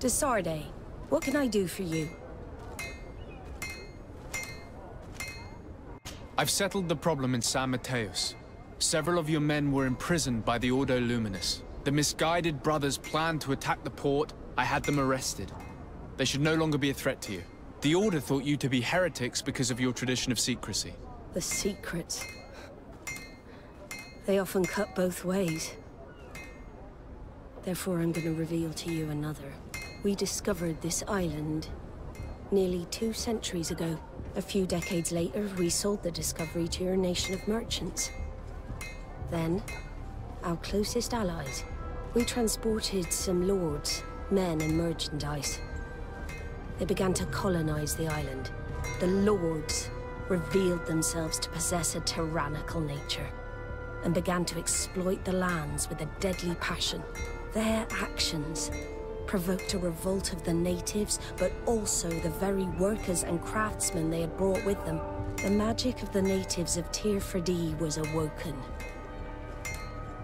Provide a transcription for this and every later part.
De Sardet, what can I do for you? I've settled the problem in San Matheus. Several of your men were imprisoned by the Ordo Luminis. The misguided brothers planned to attack the port. I had them arrested. They should no longer be a threat to you. The Order thought you to be heretics because of your tradition of secrecy. The secrets. They often cut both ways. Therefore, I'm going to reveal to you another. We discovered this island nearly two centuries ago. A few decades later, we sold the discovery to your nation of merchants. Then, our closest allies, we transported some lords, men and merchandise. They began to colonize the island. The lords revealed themselves to possess a tyrannical nature and began to exploit the lands with a deadly passion. Their actions provoked a revolt of the natives, but also the very workers and craftsmen they had brought with them. The magic of the natives of Teer Fradee was awoken.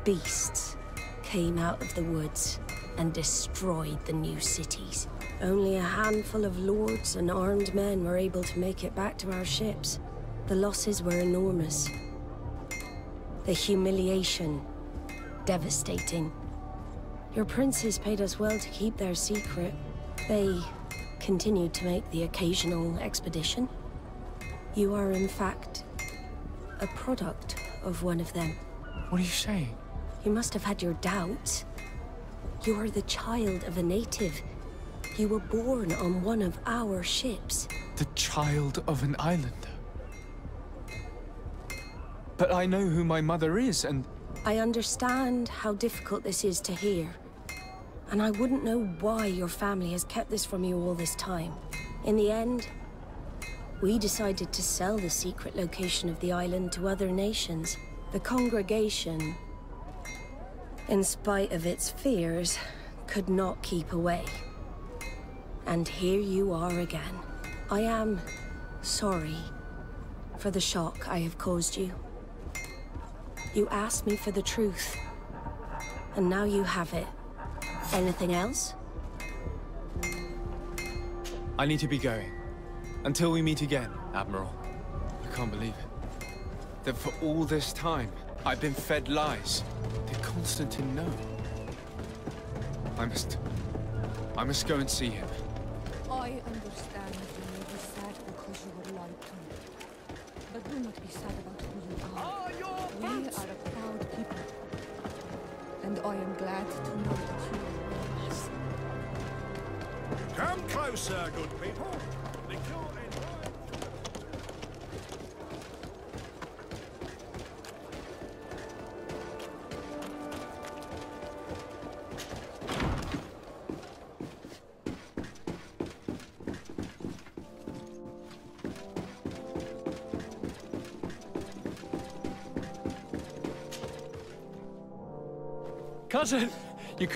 Beasts came out of the woods and destroyed the new cities. Only a handful of lords and armed men were able to make it back to our ships. The losses were enormous. The humiliation, devastating. Your princes paid us well to keep their secret. They continued to make the occasional expedition. You are, in fact, a product of one of them. What are you saying? You must have had your doubts. You are the child of a native. You were born on one of our ships. The child of an islander? But I know who my mother is, and... I understand how difficult this is to hear. And I wouldn't know why your family has kept this from you all this time. In the end, we decided to sell the secret location of the island to other nations. The congregation, in spite of its fears, could not keep away. And here you are again. I am sorry for the shock I have caused you. You asked me for the truth, and now you have it. Anything else? I need to be going. Until we meet again, Admiral. I can't believe it. That for all this time, I've been fed lies. Did Constantine know? I must... I must go and see him.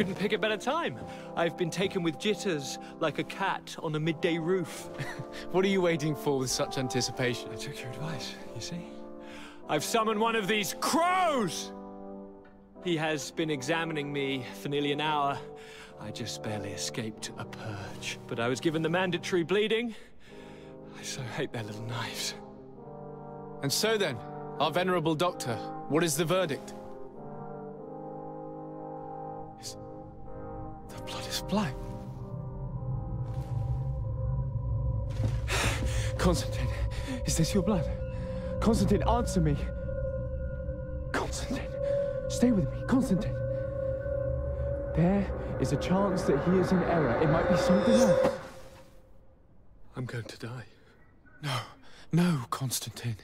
Couldn't pick a better time. I've been taken with jitters, like a cat on a midday roof. What are you waiting for with such anticipation? I took your advice, you see? I've summoned one of these crows! He has been examining me for nearly an hour. I just barely escaped a purge. But I was given the mandatory bleeding. I so hate their little knives. And so then, our venerable doctor, what is the verdict? Blood is black. Constantine, is this your blood? Constantine, answer me. Constantine, stay with me, Constantine. There is a chance that he is in error. It might be something else. I'm going to die. No, no, Constantine.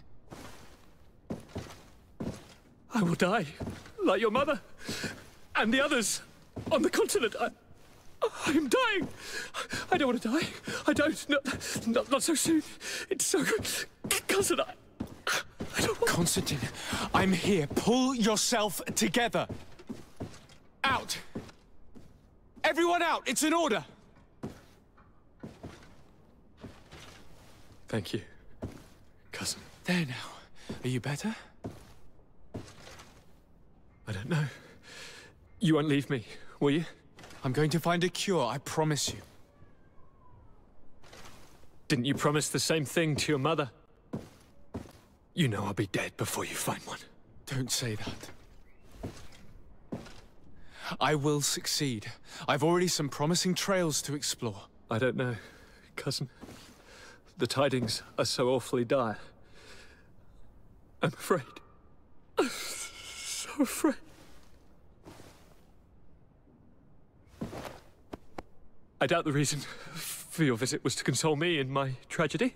I will die, like your mother, and the others on the continent. I, I am dying. I don't want to die. I don't. Not, not, not so soon. It's so good. Cousin, I, I don't want... Constantine, I'm here. Pull yourself together. Out. Everyone out. It's an order. Thank you, cousin. There now. Are you better? I don't know. You won't leave me, will you? I'm going to find a cure, I promise you. Didn't you promise the same thing to your mother? You know I'll be dead before you find one. Don't say that. I will succeed. I've already some promising trails to explore. I don't know, cousin. The tidings are so awfully dire. I'm afraid. I'm so afraid. I doubt the reason for your visit was to console me in my tragedy.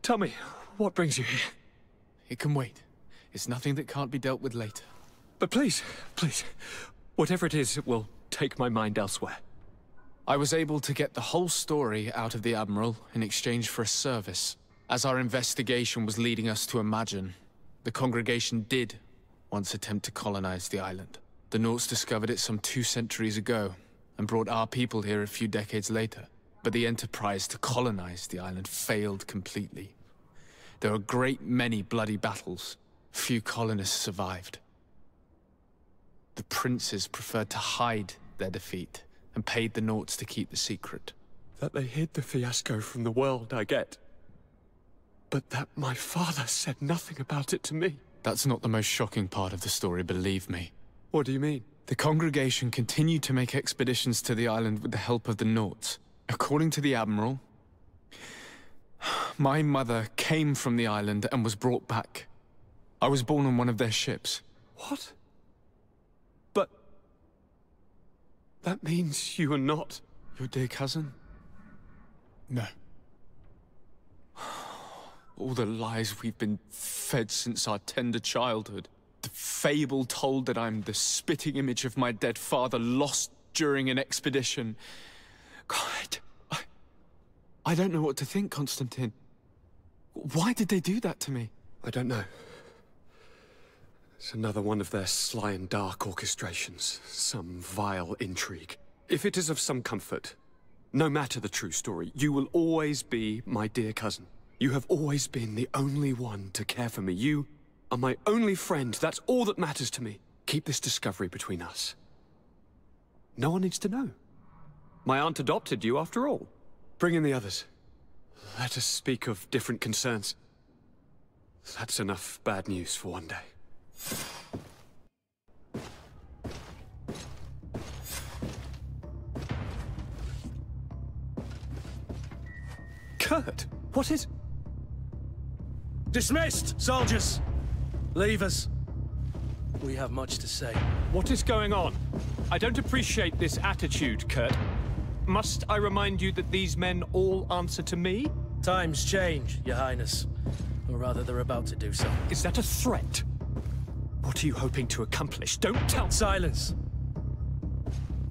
Tell me, what brings you here? It can wait. It's nothing that can't be dealt with later. But please, please, whatever it is, it will take my mind elsewhere. I was able to get the whole story out of the Admiral in exchange for a service. As our investigation was leading us to imagine, the congregation did once attempt to colonize the island. The Nauts discovered it some two centuries ago, and brought our people here a few decades later. But the enterprise to colonize the island failed completely. There were a great many bloody battles. Few colonists survived. The princes preferred to hide their defeat, and paid the Nauts to keep the secret. That they hid the fiasco from the world, I get. But that my father said nothing about it to me. That's not the most shocking part of the story, believe me. What do you mean? The congregation continued to make expeditions to the island with the help of the Nauts. According to the Admiral, my mother came from the island and was brought back. I was born on one of their ships. What? But... That means you are not... Your dear cousin? No. All the lies we've been fed since our tender childhood. The fable told that I'm the spitting image of my dead father lost during an expedition. God, I, I don't know what to think, Constantine. Why did they do that to me? I don't know. It's another one of their sly and dark orchestrations. Some vile intrigue. If it is of some comfort, no matter the true story, you will always be my dear cousin. You have always been the only one to care for me. You are my only friend. That's all that matters to me. Keep this discovery between us. No one needs to know. My aunt adopted you after all. Bring in the others. Let us speak of different concerns. That's enough bad news for one day. Kurt, what is... Dismissed, soldiers! Leave us. We have much to say. What is going on? I don't appreciate this attitude, Kurt. Must I remind you that these men all answer to me? Times change, your highness. Or rather, they're about to do so. Is that a threat? What are you hoping to accomplish? Don't tell- Silence!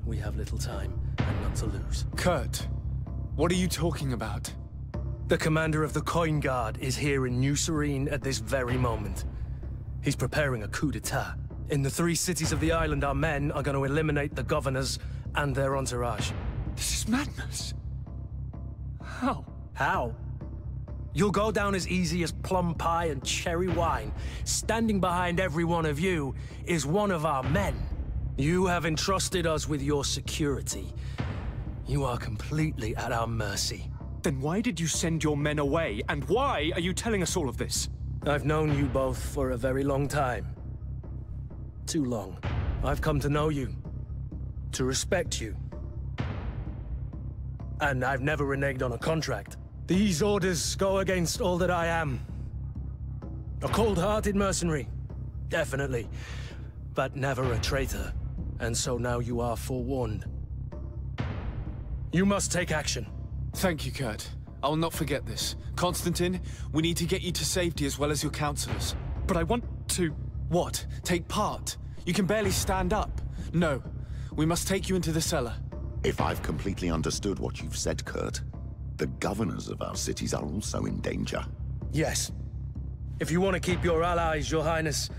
We have little time, and none to lose. Kurt, what are you talking about? The commander of the Coin Guard is here in New Serene at this very moment. He's preparing a coup d'etat. In the three cities of the island, our men are going to eliminate the governors and their entourage. This is madness. How? How? You'll go down as easy as plum pie and cherry wine. Standing behind every one of you is one of our men. You have entrusted us with your security. You are completely at our mercy. Then why did you send your men away? And why are you telling us all of this? I've known you both for a very long time. Too long. I've come to know you. To respect you. And I've never reneged on a contract. These orders go against all that I am. A cold-hearted mercenary. Definitely. But never a traitor. And so now you are forewarned. You must take action. Thank you, Kurt. I'll not forget this. Constantine, we need to get you to safety as well as your counselors. But I want to... What? Take part? You can barely stand up. No. We must take you into the cellar. If I've completely understood what you've said, Kurt, the governors of our cities are also in danger. Yes. If you want to keep your allies, your highness,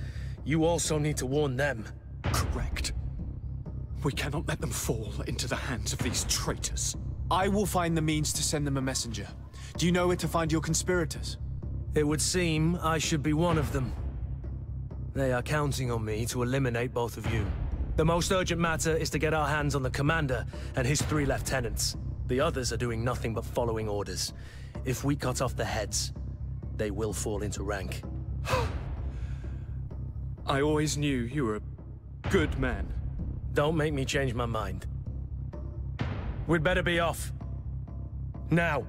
you also need to warn them. Correct. We cannot let them fall into the hands of these traitors. I will find the means to send them a messenger. Do you know where to find your conspirators? It would seem I should be one of them. They are counting on me to eliminate both of you. The most urgent matter is to get our hands on the commander and his three lieutenants. The others are doing nothing but following orders. If we cut off the heads, they will fall into rank. I always knew you were a good man. Don't make me change my mind. We'd better be off. Now.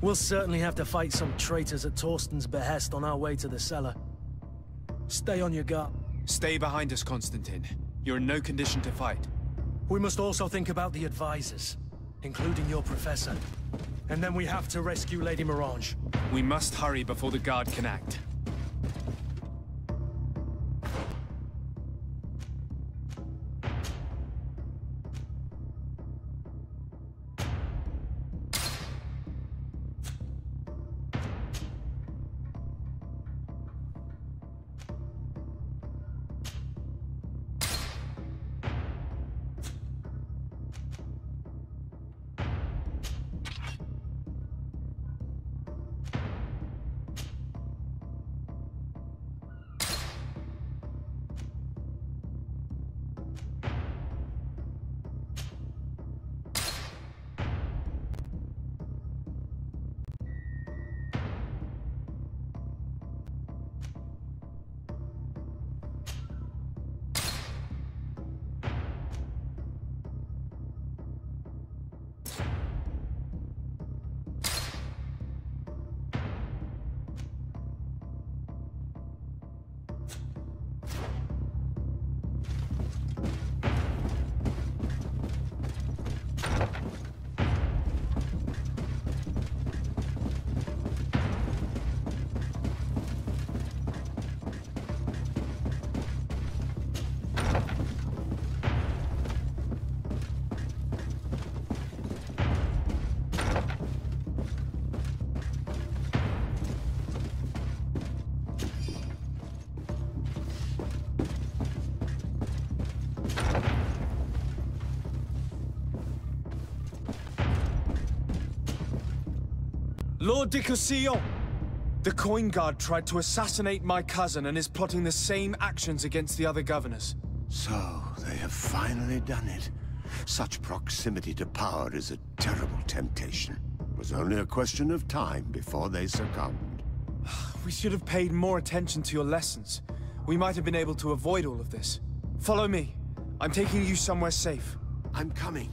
We'll certainly have to fight some traitors at Torsten's behest on our way to the cellar. Stay on your guard. Stay behind us, Constantine. You're in no condition to fight. We must also think about the advisors, including your professor. And then we have to rescue Lady Mirange. We must hurry before the guard can act. De Cossillon! The Coin Guard tried to assassinate my cousin and is plotting the same actions against the other governors. So, they have finally done it. Such proximity to power is a terrible temptation. It was only a question of time before they succumbed. We should have paid more attention to your lessons. We might have been able to avoid all of this. Follow me. I'm taking you somewhere safe. I'm coming.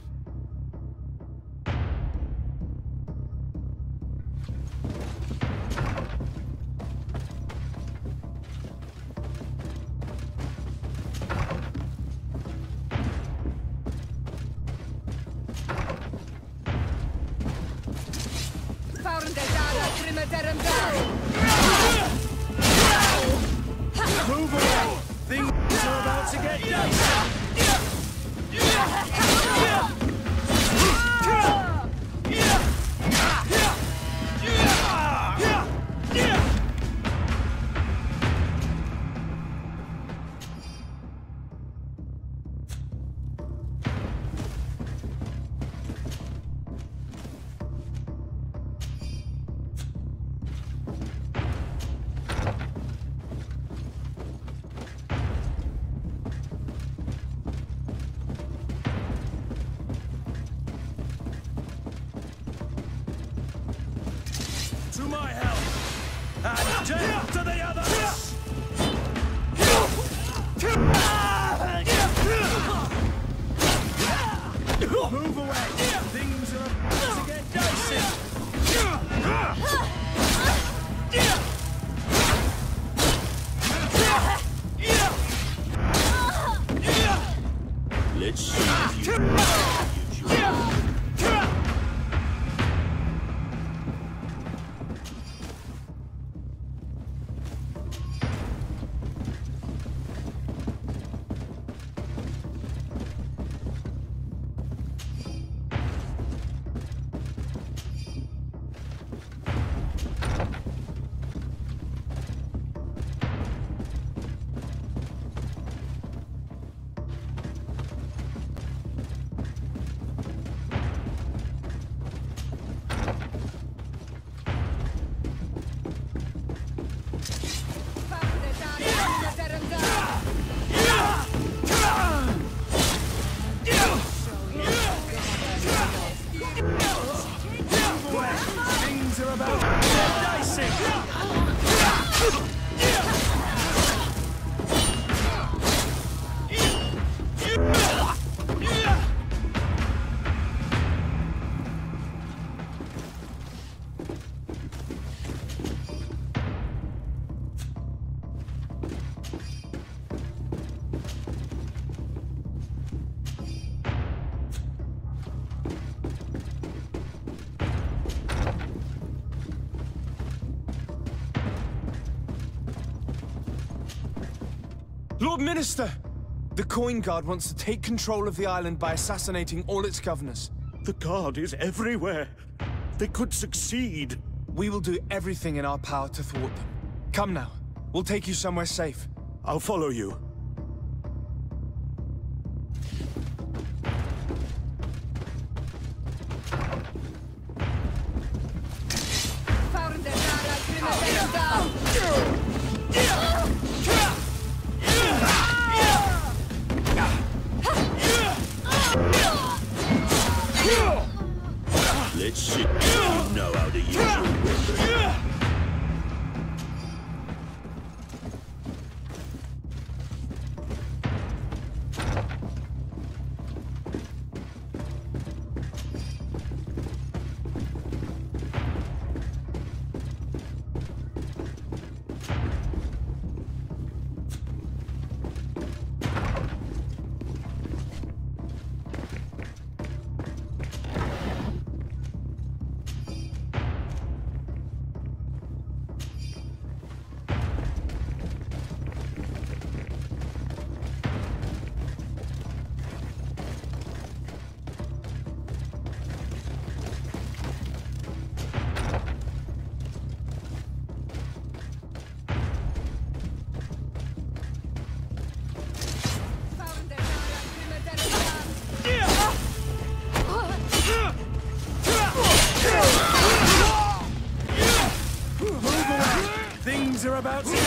Lord Minister! The Coin Guard wants to take control of the island by assassinating all its governors. The Guard is everywhere. They could succeed. We will do everything in our power to thwart them. Come now. We'll take you somewhere safe. I'll follow you. Things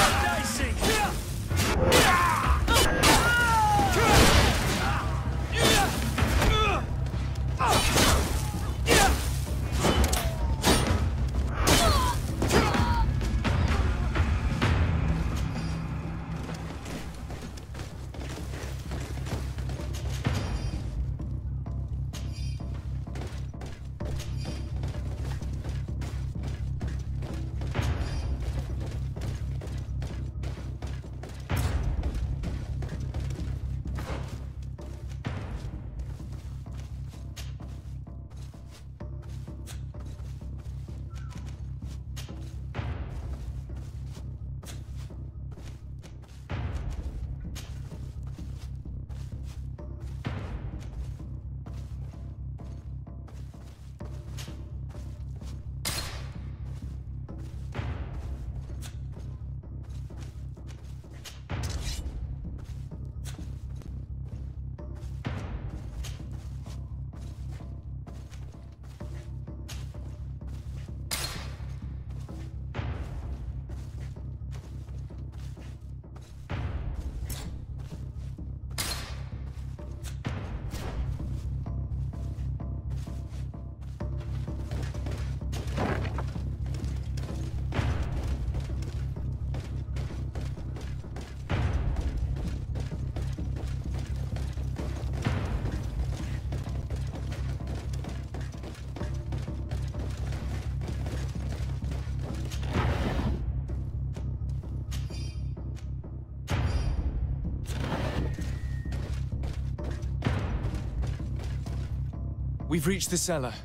We've reached the cellar.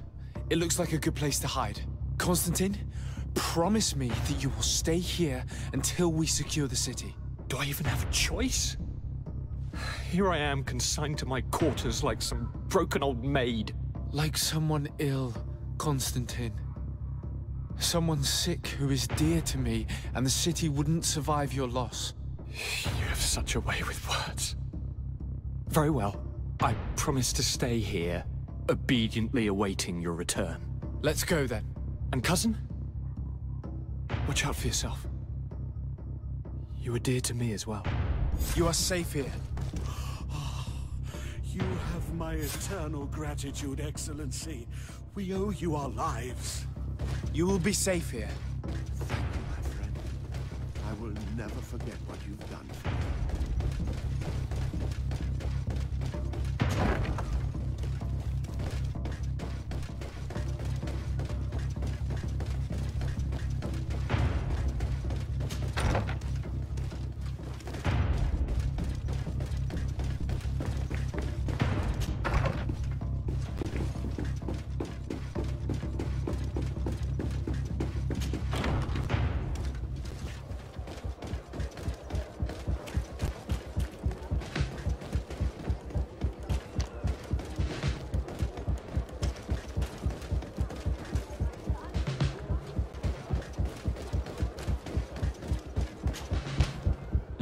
It looks like a good place to hide. Constantine, promise me that you will stay here until we secure the city. Do I even have a choice? Here I am, consigned to my quarters like some broken old maid. Like someone ill, Constantine. Someone sick who is dear to me, and the city wouldn't survive your loss. You have such a way with words. Very well. I promise to stay here, obediently awaiting your return. Let's go then. And cousin? Watch out for yourself. You are dear to me as well. You are safe here. You have my eternal gratitude, Excellency. We owe you our lives. You will be safe here. Thank you, my friend. I will never forget what you've done for me.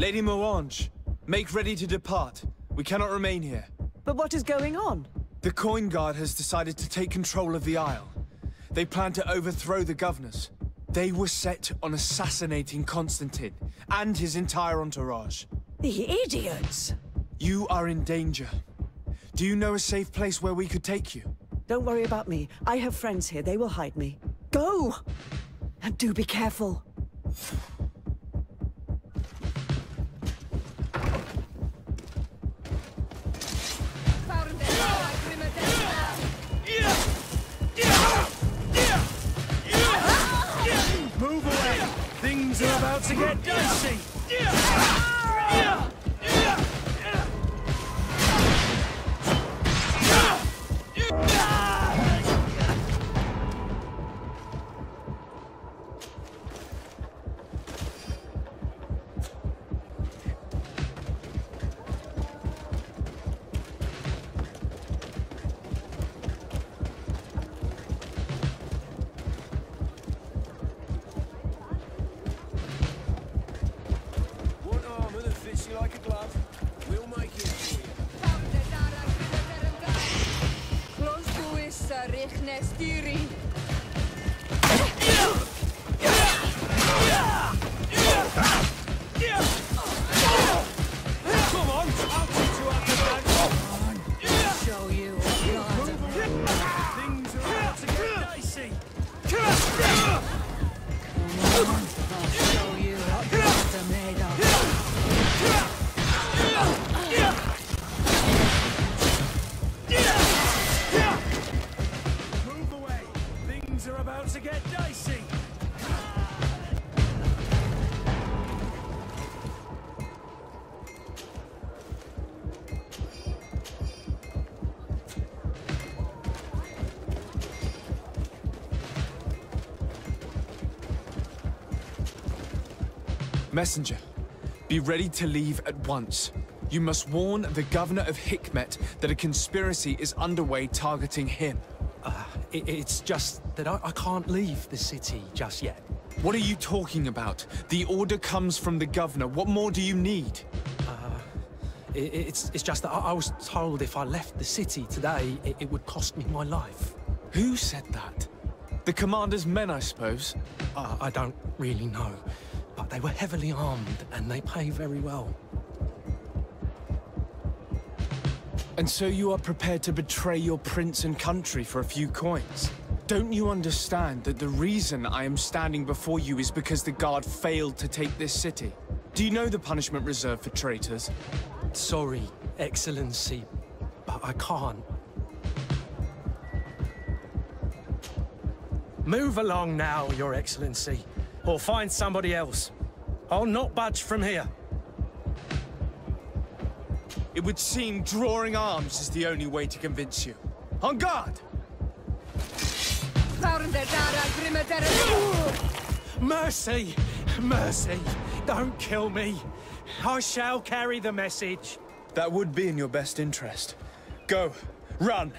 Lady Moange, make ready to depart. We cannot remain here. But what is going on? The Coin Guard has decided to take control of the Isle. They plan to overthrow the governors. They were set on assassinating Constantine and his entire entourage. The idiots! You are in danger. Do you know a safe place where we could take you? Don't worry about me. I have friends here. They will hide me. Go! And do be careful. Richtne Messenger, be ready to leave at once. You must warn the governor of Hikmet that a conspiracy is underway targeting him. It, it's just that I, I can't leave the city just yet. What are you talking about? The order comes from the governor. What more do you need? I- it's, it's just that I, I was told if I left the city today, it, it would cost me my life. Who said that? The commander's men, I suppose. Uh, I don't really know, but they were heavily armed and they pay very well. And so you are prepared to betray your prince and country for a few coins? Don't you understand that the reason I am standing before you is because the guard failed to take this city? Do you know the punishment reserved for traitors? Sorry, Excellency, but I can't. Move along now, Your Excellency, or find somebody else. I'll not budge from here. It would seem drawing arms is the only way to convince you. On guard! Mercy! Mercy! Don't kill me! I shall carry the message. That would be in your best interest. Go. Run!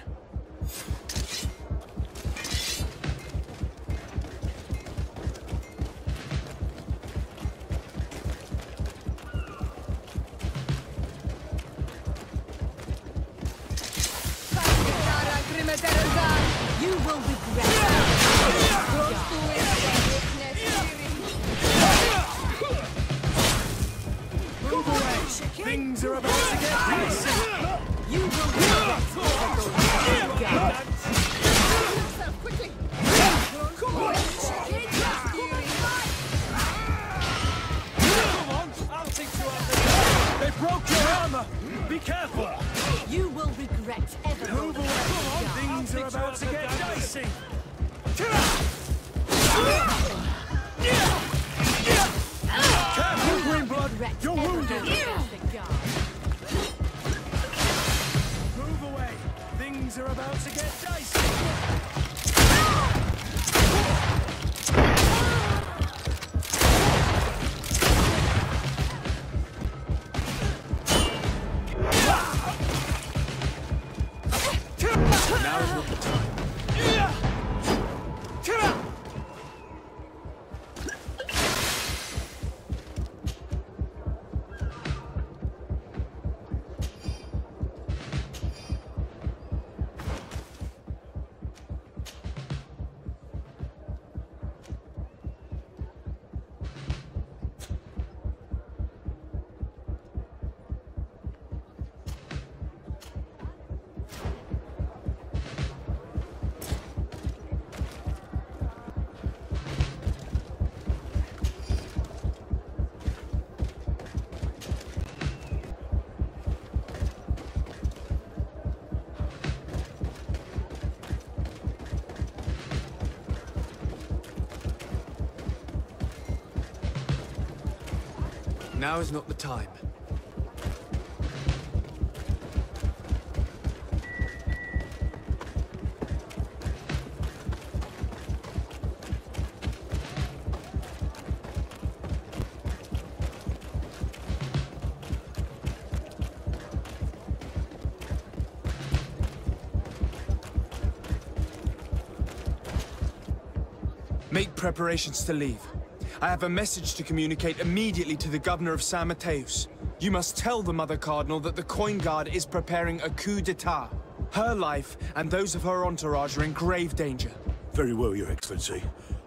Now is not the time. Make preparations to leave. I have a message to communicate immediately to the governor of San Matheus. You must tell the Mother Cardinal that the Coin Guard is preparing a coup d'etat. Her life and those of her entourage are in grave danger. Very well, Your Excellency.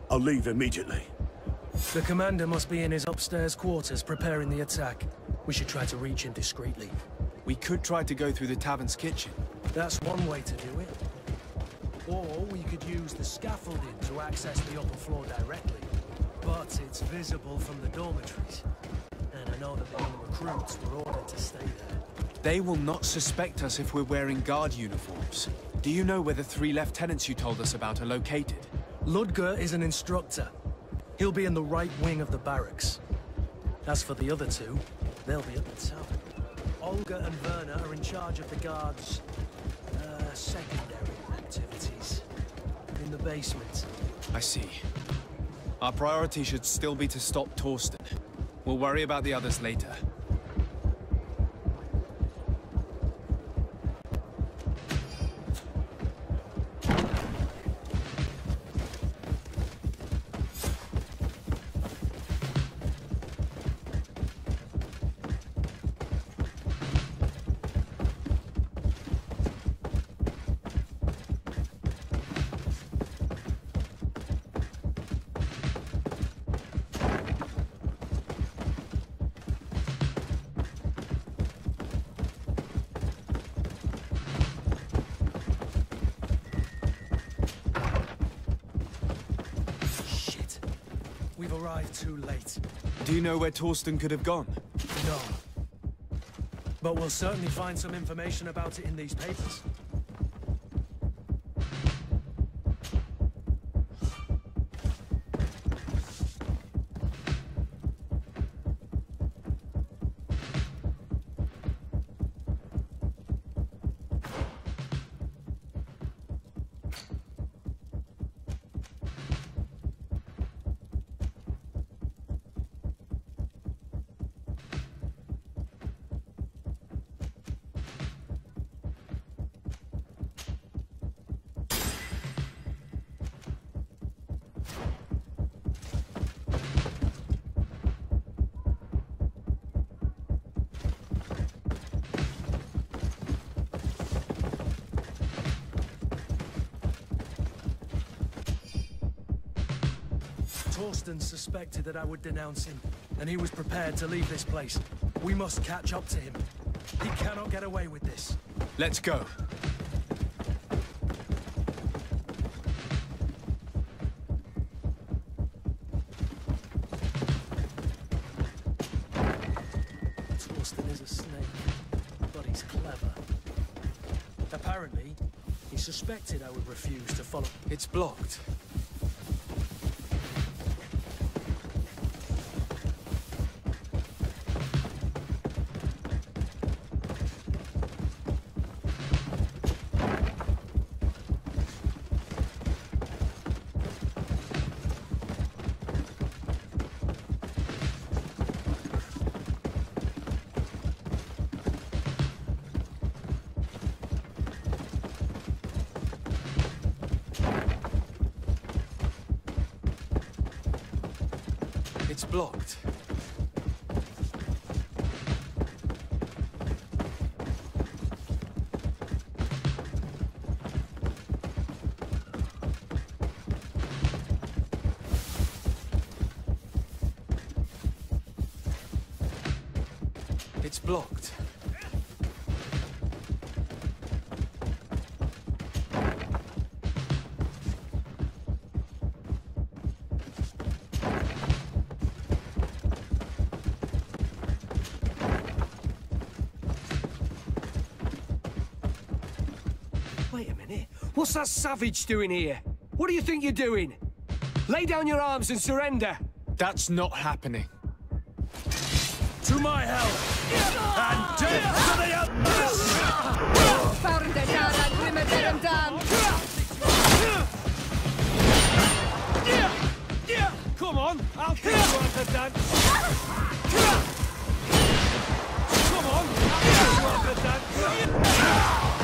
I'll leave immediately. The commander must be in his upstairs quarters preparing the attack. We should try to reach him discreetly. We could try to go through the tavern's kitchen. That's one way to do it. Or we could use the scaffolding to access the upper floor directly. But it's visible from the dormitories. And I know that the young recruits were ordered to stay there. They will not suspect us if we're wearing guard uniforms. Do you know where the three lieutenants you told us about are located? Ludger is an instructor. He'll be in the right wing of the barracks. As for the other two, they'll be at the top. Olga and Werner are in charge of the guards' uh, secondary activities. In the basement. I see. Our priority should still be to stop Torsten. We'll worry about the others later. Shit. We've arrived too Do you know where Torsten could have gone? No. But we'll certainly find some information about it in these papers. Torsten suspected that I would denounce him, and he was prepared to leave this place. We must catch up to him. He cannot get away with this. Let's go. Torsten is a snake, but he's clever. Apparently, he suspected I would refuse to follow. It's blocked. It's blocked. Wait a minute. What's that savage doing here? What do you think you're doing? Lay down your arms and surrender. That's not happening. to my help! The the! Come on, I'll you how to dance. Come on, I'll to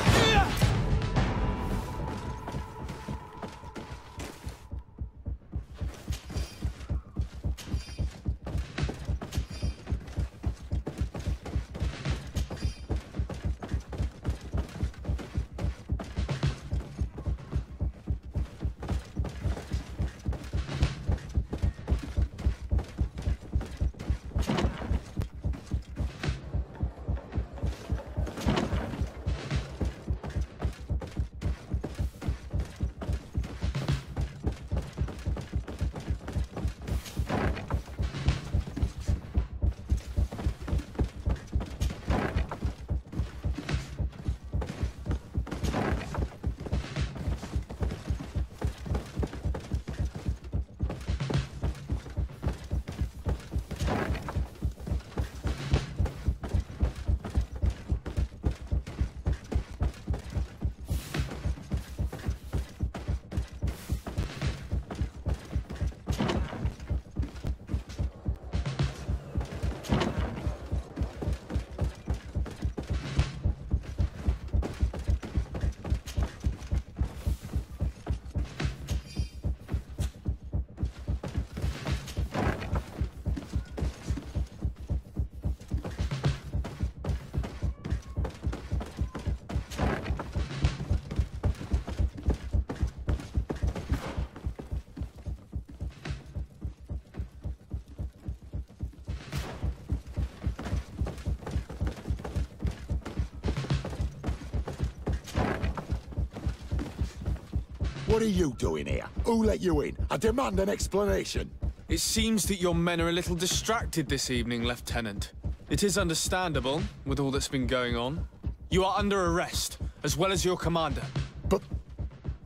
What are you doing here? Who let you in? I demand an explanation. It seems that your men are a little distracted this evening, Lieutenant. It is understandable, with all that's been going on. You are under arrest, as well as your commander. But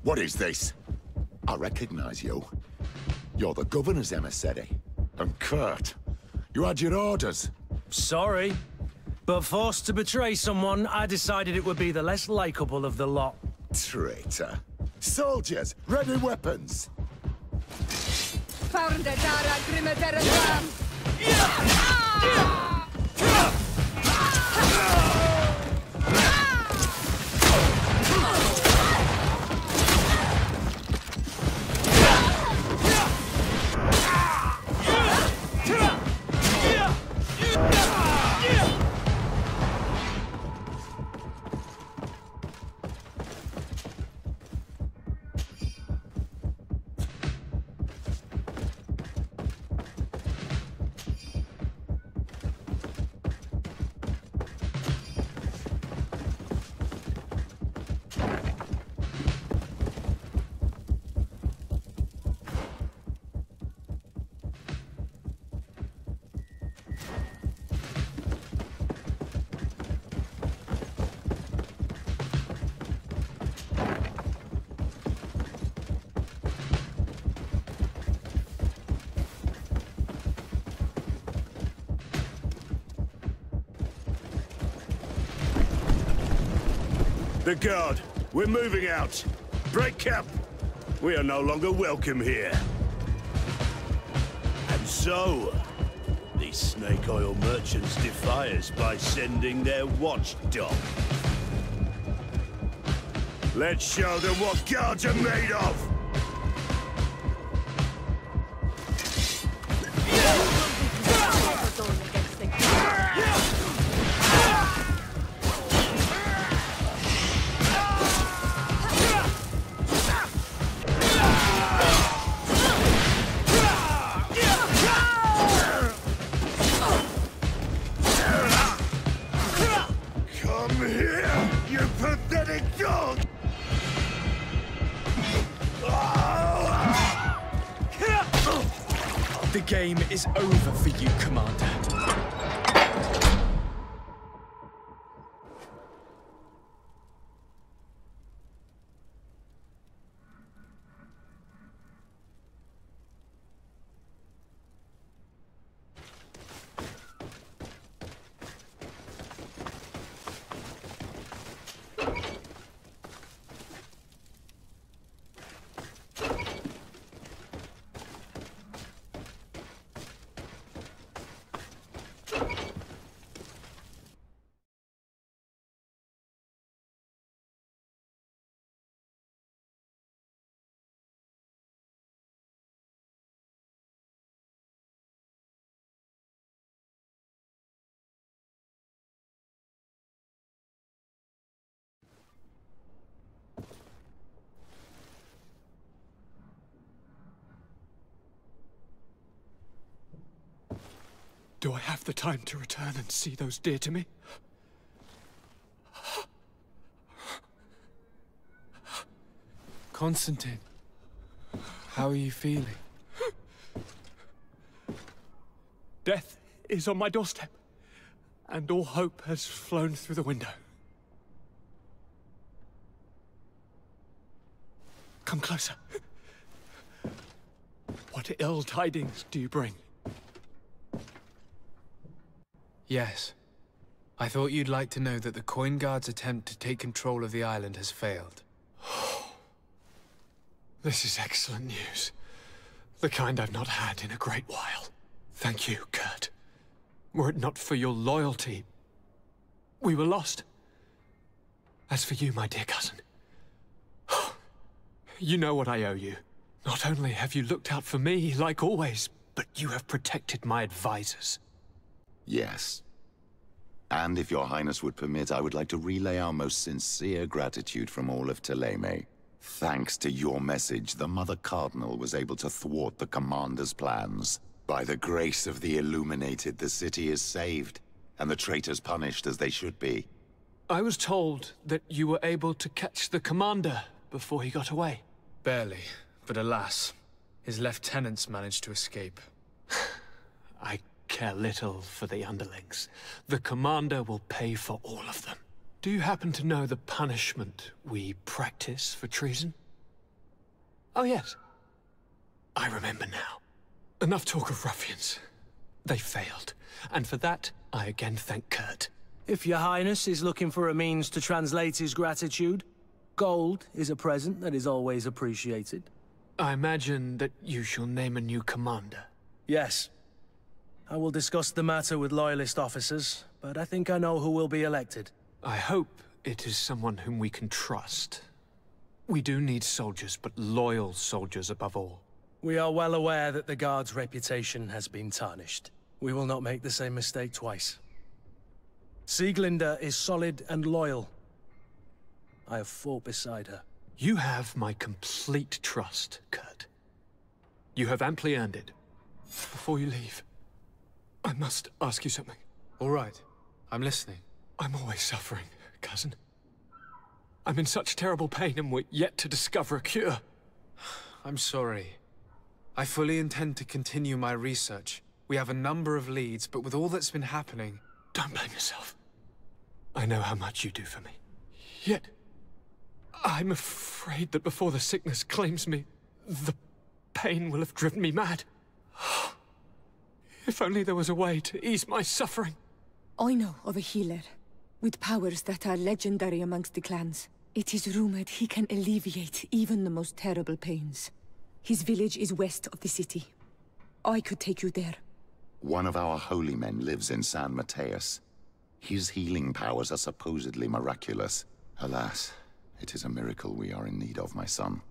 what is this? I recognize you. You're the governor's emissary. And Kurt, you had your orders. Sorry, but forced to betray someone, I decided it would be the less likable of the lot. Traitor. Soldiers, ready weapons. Found the Dara The guard, we're moving out. Break camp. We are no longer welcome here. And so, these snake oil merchants defy us by sending their watchdog. Let's show them what guards are made of! The game is over for you, Commander. Do I have the time to return and see those dear to me? Constantine, how are you feeling? Death is on my doorstep, and all hope has flown through the window. Come closer. What ill tidings do you bring? Yes. I thought you'd like to know that the Coin Guard's attempt to take control of the island has failed. This is excellent news. The kind I've not had in a great while. Thank you, Kurt. Were it not for your loyalty, we were lost. As for you, my dear cousin, you know what I owe you. Not only have you looked out for me, like always, but you have protected my advisors. Yes. And if your highness would permit, I would like to relay our most sincere gratitude from all of Thélème. Thanks to your message, the Mother Cardinal was able to thwart the Commander's plans. By the grace of the Illuminated, the city is saved, and the traitors punished as they should be. I was told that you were able to catch the Commander before he got away. Barely, but alas, his lieutenants managed to escape. I care little for the underlings. The Commander will pay for all of them. Do you happen to know the punishment we practice for treason? Oh, yes. I remember now. Enough talk of ruffians. They failed, and for that, I again thank Kurt. If your highness is looking for a means to translate his gratitude, gold is a present that is always appreciated. I imagine that you shall name a new commander. Yes. I will discuss the matter with Loyalist officers, but I think I know who will be elected. I hope it is someone whom we can trust. We do need soldiers, but loyal soldiers above all. We are well aware that the Guard's reputation has been tarnished. We will not make the same mistake twice. Sieglinde is solid and loyal. I have fought beside her. You have my complete trust, Kurt. You have amply earned it. Before you leave, I must ask you something. All right. I'm listening. I'm always suffering, cousin. I'm in such terrible pain and we're yet to discover a cure. I'm sorry. I fully intend to continue my research. We have a number of leads, but with all that's been happening... Don't blame yourself. I know how much you do for me. Yet, I'm afraid that before the sickness claims me, the pain will have driven me mad. If only there was a way to ease my suffering. I know of a healer, with powers that are legendary amongst the clans. It is rumored he can alleviate even the most terrible pains. His village is west of the city. I could take you there. One of our holy men lives in San Matheus. His healing powers are supposedly miraculous. Alas, it is a miracle we are in need of, my son.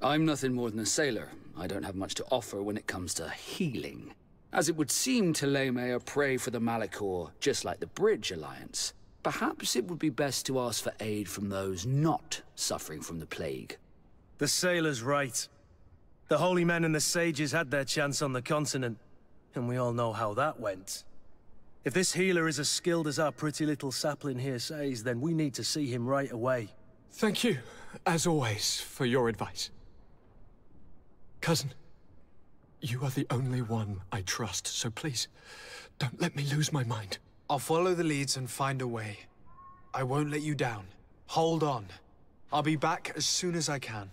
I'm nothing more than a sailor. I don't have much to offer when it comes to healing. As it would seem Thélème are prey for the Malichor, just like the Bridge Alliance. Perhaps it would be best to ask for aid from those not suffering from the plague. The sailor's right. The holy men and the sages had their chance on the continent, and we all know how that went. If this healer is as skilled as our pretty little sapling here says, then we need to see him right away. Thank you, as always, for your advice. Cousin, you are the only one I trust, so please, don't let me lose my mind. I'll follow the leads and find a way. I won't let you down. Hold on. I'll be back as soon as I can.